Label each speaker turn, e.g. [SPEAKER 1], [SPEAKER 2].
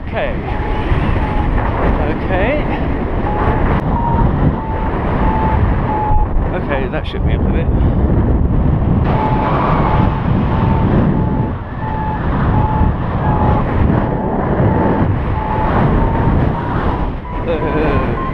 [SPEAKER 1] Okay. Okay. Okay, that shook me up a bit. Uh,